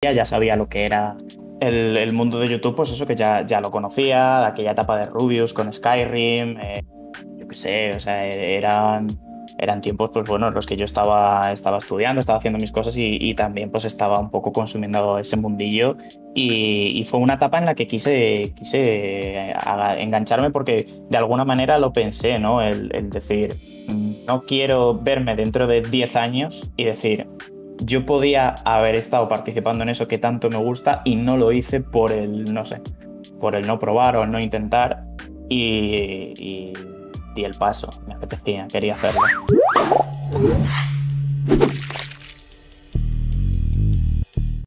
ya sabía lo que era el, mundo de YouTube, pues eso que ya, ya lo conocía, aquella etapa de Rubius con Skyrim, eh, yo qué sé, o sea, eran, eran tiempos, pues bueno, los que yo estaba, estaba estudiando, estaba haciendo mis cosas y, también pues estaba un poco consumiendo ese mundillo y, fue una etapa en la que quise, quise engancharme porque de alguna manera lo pensé, ¿no? El, el decir, mm, no quiero verme dentro de 10 años y decir, yo podía haber estado participando en eso que tanto me gusta y no lo hice por el, no sé, por el no probar o el no intentar y, di el paso, me apetecía, quería hacerlo.